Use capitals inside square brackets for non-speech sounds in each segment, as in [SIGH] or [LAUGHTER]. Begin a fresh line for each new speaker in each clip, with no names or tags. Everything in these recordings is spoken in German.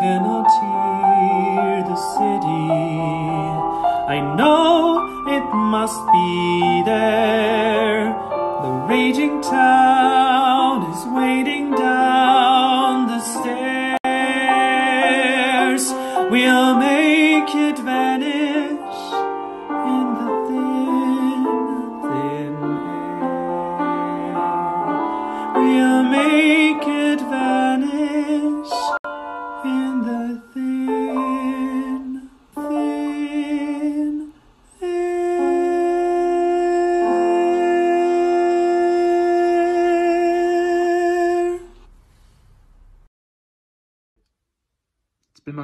cannot hear the city. I know it must be there. The raging town is waiting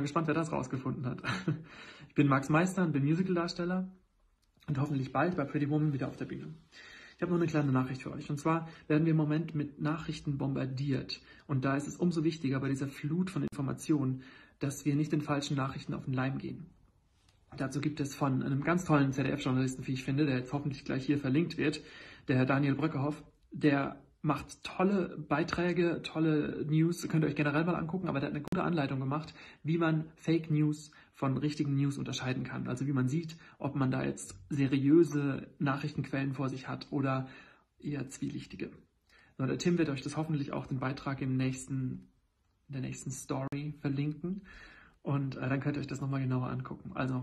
gespannt, wer das rausgefunden hat. [LAUGHS] Ich bin Max Meister und bin Musicaldarsteller und hoffentlich bald bei Pretty Woman wieder auf der Bühne. Ich habe noch eine kleine Nachricht für euch. Und zwar werden wir im Moment mit Nachrichten bombardiert. Und da ist es umso wichtiger bei dieser Flut von Informationen, dass wir nicht den falschen Nachrichten auf den Leim gehen. Dazu gibt es von einem ganz tollen ZDF-Journalisten, wie ich finde, der jetzt hoffentlich gleich hier verlinkt wird, der Herr Daniel Bröckehoff, der macht tolle Beiträge, tolle News, könnt ihr euch generell mal angucken, aber der hat eine gute Anleitung gemacht, wie man Fake News von richtigen News unterscheiden kann. Also wie man sieht, ob man da jetzt seriöse Nachrichtenquellen vor sich hat oder eher zwielichtige. So, der Tim wird euch das hoffentlich auch den Beitrag im nächsten, in der nächsten Story verlinken und äh, dann könnt ihr euch das nochmal genauer angucken. Also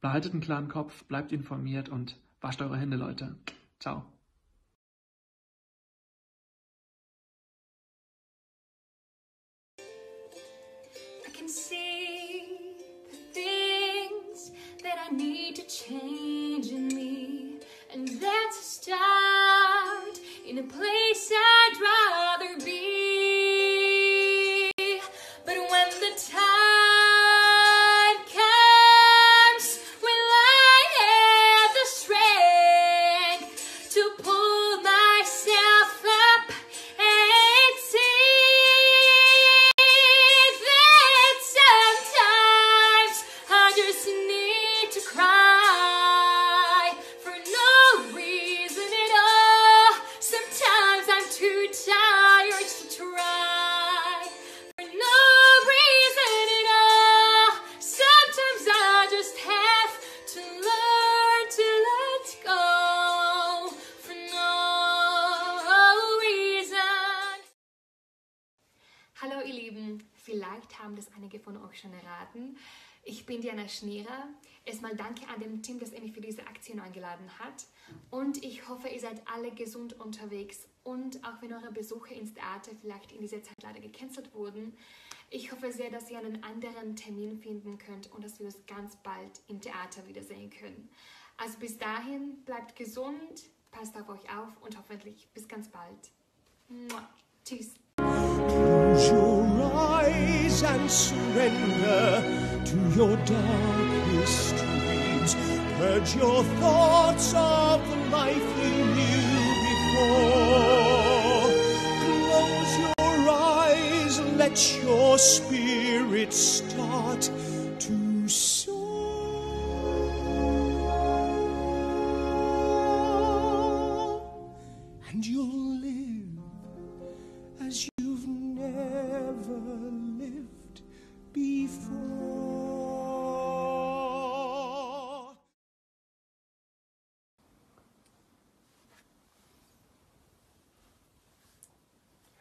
behaltet einen klaren Kopf, bleibt informiert und wascht eure Hände, Leute. Ciao.
Can see the things that I need to change in me, and that's a start in a place I'd rather
euch schon erraten. Ich bin Diana Schnierer. Erstmal danke an dem Team, das mich für diese Aktion eingeladen hat. Und ich hoffe, ihr seid alle gesund unterwegs. Und auch wenn eure Besuche ins Theater vielleicht in dieser Zeit leider gecancelt wurden, ich hoffe sehr, dass ihr einen anderen Termin finden könnt und dass wir uns ganz bald im Theater wiedersehen können. Also bis dahin, bleibt gesund, passt auf euch auf und hoffentlich bis ganz bald. Mua. Tschüss.
And surrender to your darkest dreams. Purge your thoughts of the life you knew before. Close your eyes let your spirit start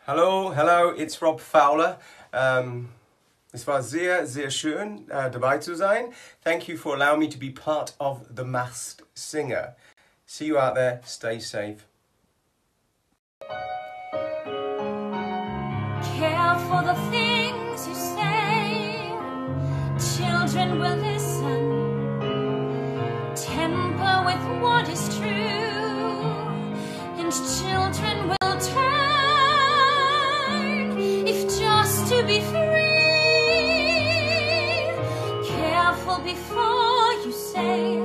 Hallo, hello, it's Rob Fowler. Um, es war sehr, sehr schön, uh, dabei zu sein. Thank you for allowing me to be part of The Masked Singer. See you out there. Stay safe.
Care for the things you say. Children will to be free. Careful before you say,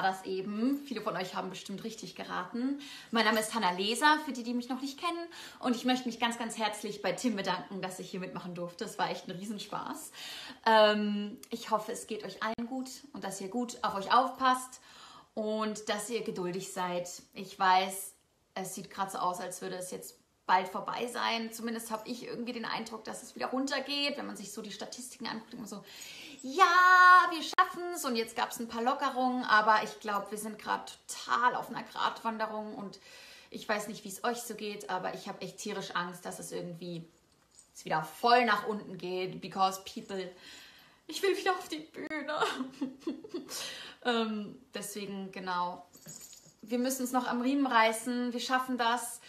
war das eben. Viele von euch haben bestimmt richtig geraten. Mein Name ist Hanna Leser, für die, die mich noch nicht kennen. Und ich möchte mich ganz, ganz herzlich bei Tim bedanken, dass ich hier mitmachen durfte. Es war echt ein Riesenspaß. Ähm, ich hoffe, es geht euch allen gut und dass ihr gut auf euch aufpasst und dass ihr geduldig seid. Ich weiß, es sieht gerade so aus, als würde es jetzt bald vorbei sein. Zumindest habe ich irgendwie den Eindruck, dass es wieder runtergeht, wenn man sich so die Statistiken anguckt. Immer so, ja, wir schaffen es und jetzt gab es ein paar Lockerungen, aber ich glaube, wir sind gerade total auf einer Gratwanderung und ich weiß nicht, wie es euch so geht, aber ich habe echt tierisch Angst, dass es irgendwie jetzt wieder voll nach unten geht, because people, ich will wieder auf die Bühne. [LAUGHS] ähm, deswegen, genau, wir müssen es noch am Riemen reißen, wir schaffen das.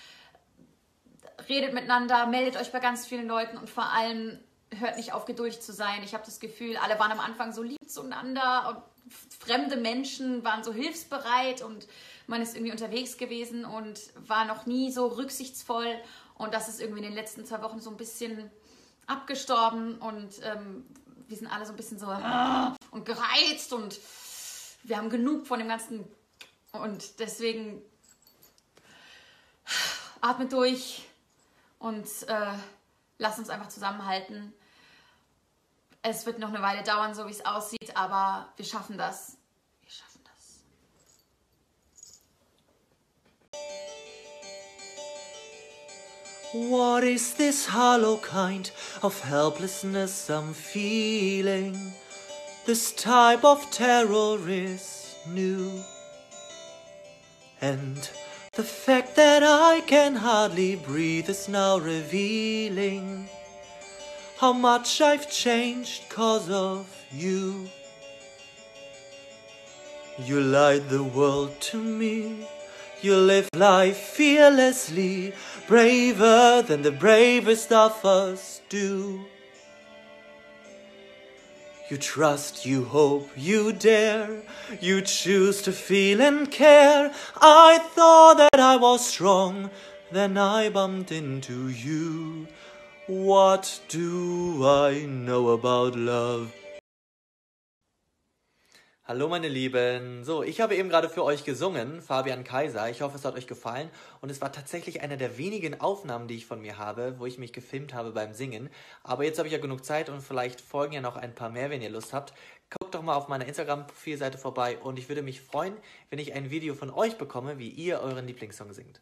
Redet miteinander, meldet euch bei ganz vielen Leuten und vor allem hört nicht auf, geduldig zu sein. Ich habe das Gefühl, alle waren am Anfang so lieb zueinander und fremde Menschen waren so hilfsbereit und man ist irgendwie unterwegs gewesen und war noch nie so rücksichtsvoll. Und das ist irgendwie in den letzten zwei Wochen so ein bisschen abgestorben und ähm, wir sind alle so ein bisschen so äh, und gereizt und wir haben genug von dem ganzen und deswegen atmet durch und äh, lasst uns einfach zusammenhalten es wird noch eine Weile dauern, so wie es aussieht, aber wir schaffen das. Wir schaffen das.
What is this hollow kind of helplessness I'm feeling? This type of terror is new. And the fact that I can hardly breathe is now revealing how much I've changed cause of you. You light the world to me. You live life fearlessly, braver than the bravest of us do. You trust, you hope, you dare, you choose to feel and care. I thought that I was strong, then I bumped into you. What do I know about love? Hallo meine Lieben. So, ich habe eben gerade für euch gesungen, Fabian Kaiser. Ich hoffe, es hat euch gefallen. Und es war tatsächlich eine der wenigen Aufnahmen, die ich von mir habe, wo ich mich gefilmt habe beim Singen. Aber jetzt habe ich ja genug Zeit und vielleicht folgen ja noch ein paar mehr, wenn ihr Lust habt. Guckt doch mal auf meiner Instagram-Profilseite vorbei und ich würde mich freuen, wenn ich ein Video von euch bekomme, wie ihr euren Lieblingssong singt.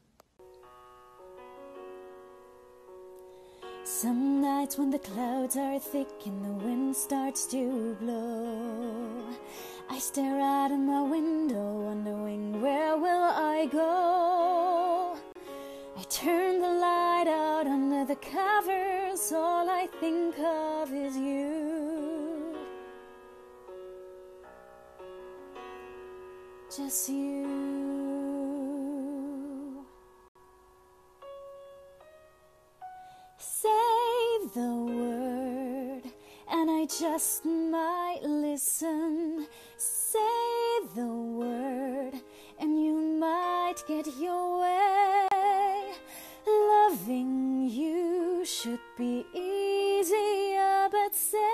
Some nights when the clouds are thick and the wind starts to blow, I stare out of my window, wondering where will I go. I turn the light out under the covers, all I think of is you. Just you. The word, and I just might listen. Say the word, and you might get your way. Loving you should be easier, but say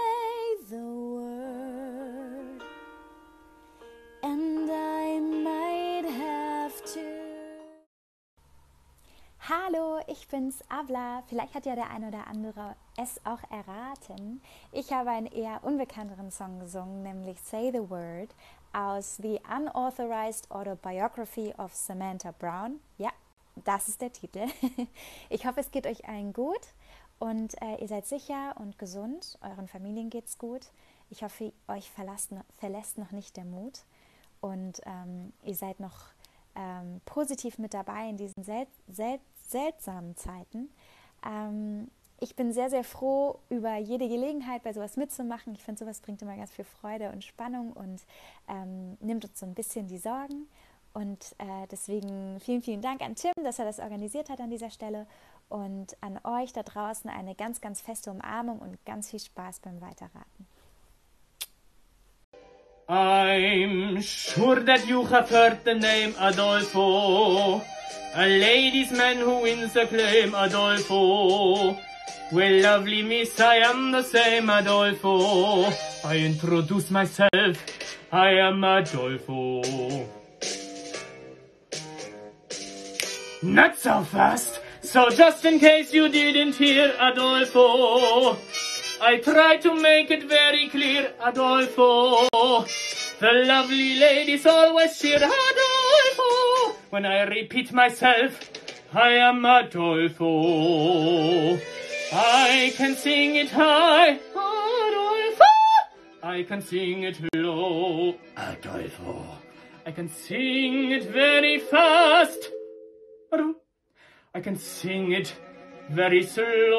ich bin's, Avla. Vielleicht hat ja der ein oder andere es auch erraten. Ich habe einen eher unbekannteren Song gesungen, nämlich Say the Word aus The Unauthorized Autobiography of Samantha Brown. Ja, das ist der Titel. [LAUGHS] Ich hoffe, es geht euch allen gut und äh, ihr seid sicher und gesund. Euren Familien geht's gut. Ich hoffe, euch verlasst, verlässt noch nicht der Mut und ähm, ihr seid noch ähm, positiv mit dabei in diesen sel sel seltsamen Zeiten. Ähm, ich bin sehr, sehr froh über jede Gelegenheit, bei sowas mitzumachen. Ich finde, sowas bringt immer ganz viel Freude und Spannung und ähm, nimmt uns so ein bisschen die Sorgen. Und äh, deswegen vielen, vielen Dank an Tim, dass er das organisiert hat an dieser Stelle. Und an euch da draußen eine ganz, ganz feste Umarmung und ganz viel Spaß beim Weiterraten.
I'm sure that you have heard the name Adolfo, a ladies man who wins the claim Adolfo. Well, lovely miss, I am the same Adolfo. I introduce myself. I am Adolfo. Not so fast. So just in case you didn't hear Adolfo, I try to make it very clear, Adolfo. The lovely ladies always cheer Adolfo. When I repeat myself, I am Adolfo. I can sing it high, Adolfo. I can sing it low, Adolfo. I can sing it very fast. I can sing it very slowly.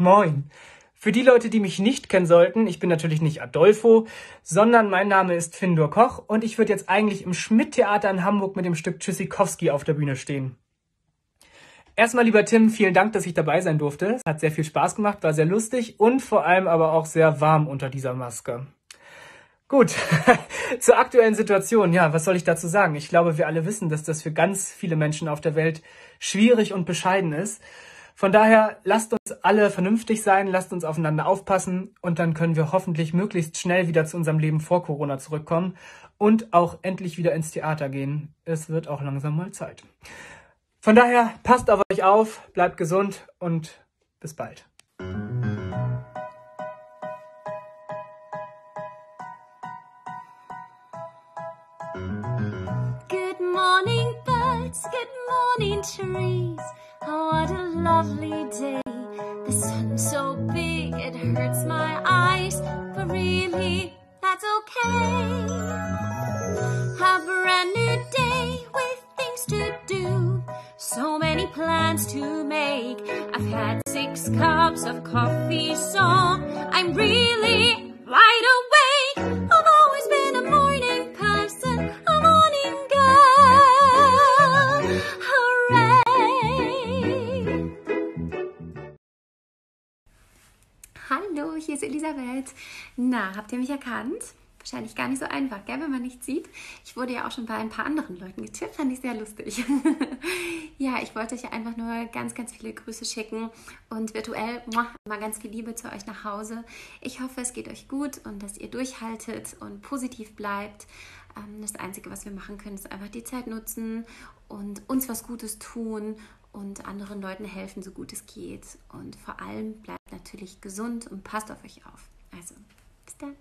Moin. Für die Leute, die mich nicht kennen sollten, ich bin natürlich nicht Adolfo, sondern mein Name ist Findor Koch und ich würde jetzt eigentlich im Schmidt-Theater in Hamburg mit dem Stück Tschüssikowski auf der Bühne stehen. Erstmal, lieber Tim, vielen Dank, dass ich dabei sein durfte. Es hat sehr viel Spaß gemacht, war sehr lustig und vor allem aber auch sehr warm unter dieser Maske. Gut, [LAUGHS] zur aktuellen Situation. Ja, was soll ich dazu sagen? Ich glaube, wir alle wissen, dass das für ganz viele Menschen auf der Welt schwierig und bescheiden ist. Von daher lasst uns alle vernünftig sein, lasst uns aufeinander aufpassen und dann können wir hoffentlich möglichst schnell wieder zu unserem Leben vor Corona zurückkommen und auch endlich wieder ins Theater gehen. Es wird auch langsam mal Zeit. Von daher passt auf euch auf, bleibt gesund und bis bald.
Good morning, birds. Good morning, trees. Oh, what a lovely day. The sun's so big it hurts my eyes, but really, that's okay.
Ist Elisabeth. Na, habt ihr mich erkannt? Wahrscheinlich gar nicht so einfach, gell, wenn man nicht sieht. Ich wurde ja auch schon bei ein paar anderen Leuten getippt, fand ich sehr lustig. [LAUGHS] ja, ich wollte euch einfach nur ganz, ganz viele Grüße schicken und virtuell muah, mal ganz viel Liebe zu euch nach Hause. Ich hoffe, es geht euch gut und dass ihr durchhaltet und positiv bleibt. Ähm, Das Einzige, was wir machen können, ist einfach die Zeit nutzen und uns was Gutes tun und anderen Leuten helfen, so gut es geht. Und vor allem bleibt natürlich gesund und passt auf euch auf. Also, bis dann.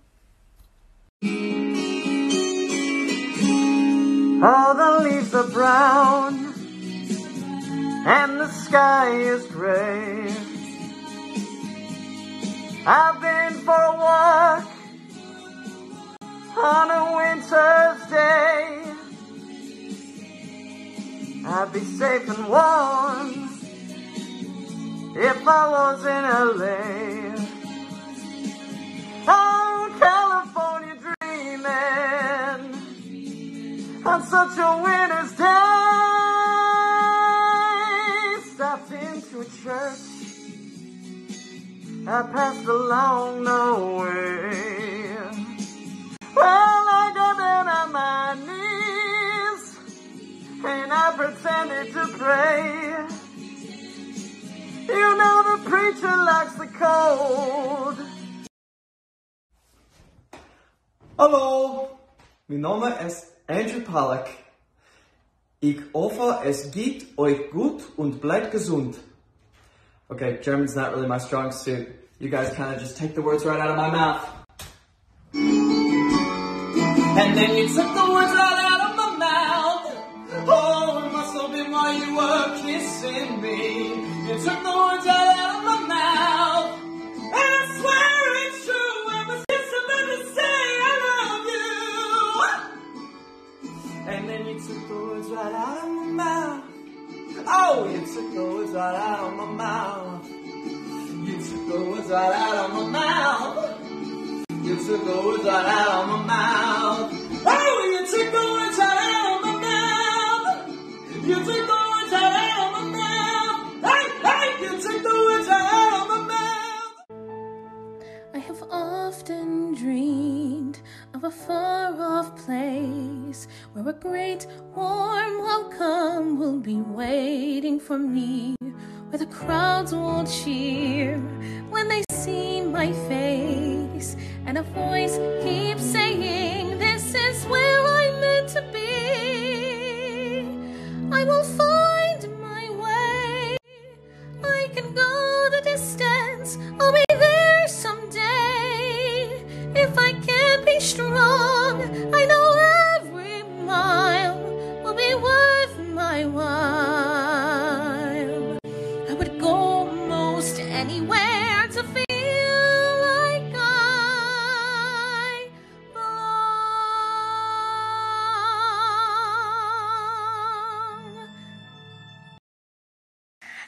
All the leaves are brown and the sky is gray. I've been for a walk on a winter's day. I'd be safe and warm if I was in LA. Oh, California dreaming on such a winter's day. Stopped into a church. I passed along the way. Well, I got down on my knees and I pretended to pray. You know the preacher likes the cold.
Hallo, mein Name is Andrew Pollack. Ich hoffe, es geht euch gut und bleibt gesund. Okay, German's not really my strong suit. You guys kind of just take the words right out of my mouth. And then you took the words right out of my mouth. Oh, it must have been while you were kissing me. You took the words out of my mouth. And I swear it's true. I was just about to say I love you. And then you took the words right out of my mouth. Oh, you took the words right out of my mouth. You took the words right out of my mouth. You took the words right out of my mouth.
Dreamed of a far off place where a great warm
welcome will be waiting for me, where the crowds will cheer when they see my face, and a voice keeps saying,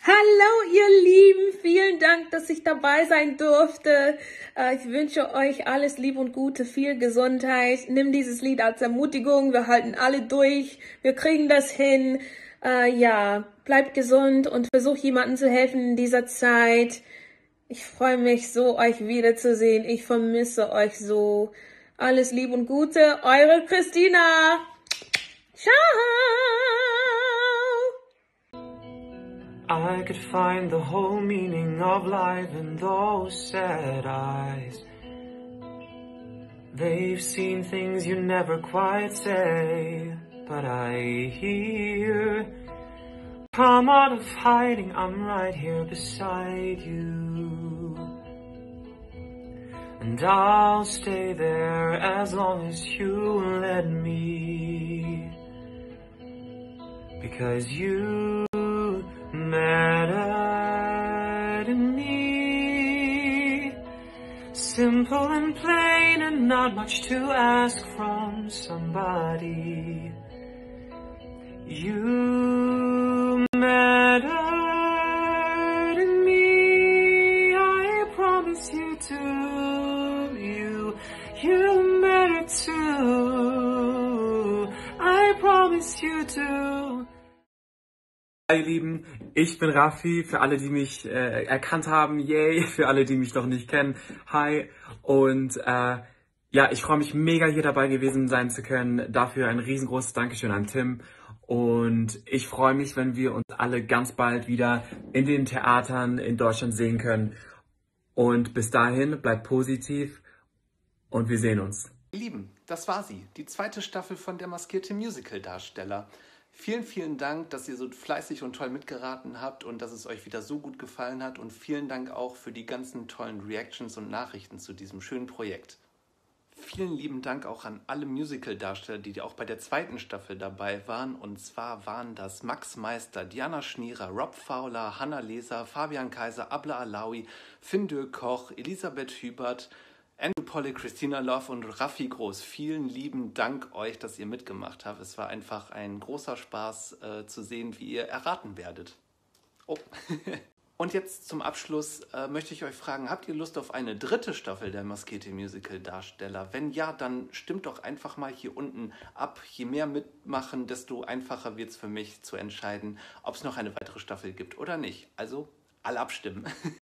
Hallo ihr Lieben, vielen Dank, dass ich dabei sein durfte. Äh, Ich wünsche euch alles Lieb und Gute, viel Gesundheit. Nimm dieses Lied als Ermutigung, wir halten alle durch, wir kriegen das hin. Äh, ja, bleibt gesund und versucht jemandem zu helfen in dieser Zeit. Ich freue mich so, euch wiederzusehen. Ich vermisse euch so. Alles Lieb und Gute, eure Christina. Ciao!
I could find the whole meaning of life in those sad eyes. They've seen things you never quite say, but I hear. Come out of hiding, I'm right here beside you. And I'll stay there as long as you let me. Because you matter to me. Simple and plain and not much to ask from somebody. You matter to me. I promise you to. You, you matter too. I promise you to.
Hi ihr Lieben, ich bin Raffi, für alle, die mich äh, erkannt haben, yay, [LAUGHS] für alle, die mich noch nicht kennen, hi. Und äh, ja, ich freue mich mega hier dabei gewesen sein zu können. Dafür ein riesengroßes Dankeschön an Tim. Und ich freue mich, wenn wir uns alle ganz bald wieder in den Theatern in Deutschland sehen können. Und bis dahin, bleibt positiv und wir sehen uns.
Ihr Lieben, das war sie, die zweite Staffel von Der maskierte Musical-Darsteller. Vielen, vielen Dank, dass ihr so fleißig und toll mitgeraten habt und dass es euch wieder so gut gefallen hat. Und vielen Dank auch für die ganzen tollen Reactions und Nachrichten zu diesem schönen Projekt. Vielen lieben Dank auch an alle Musical-Darsteller, die auch bei der zweiten Staffel dabei waren. Und zwar waren das Max Meister, Diana Schnierer, Rob Fowler, Hanna Leser, Fabian Kaiser, Abla Alawi, Finn Koch, Elisabeth Hubert, Andrew Polly, Christina Love und Raffi Groß. Vielen lieben Dank euch, dass ihr mitgemacht habt. Es war einfach ein großer Spaß äh, zu sehen, wie ihr erraten werdet. Oh. [LAUGHS] Und jetzt zum Abschluss äh, möchte ich euch fragen, habt ihr Lust auf eine dritte Staffel der Maskete Musical Darsteller? Wenn ja, dann stimmt doch einfach mal hier unten ab. Je mehr mitmachen, desto einfacher wird es für mich zu entscheiden, ob es noch eine weitere Staffel gibt oder nicht. Also alle abstimmen. [LAUGHS]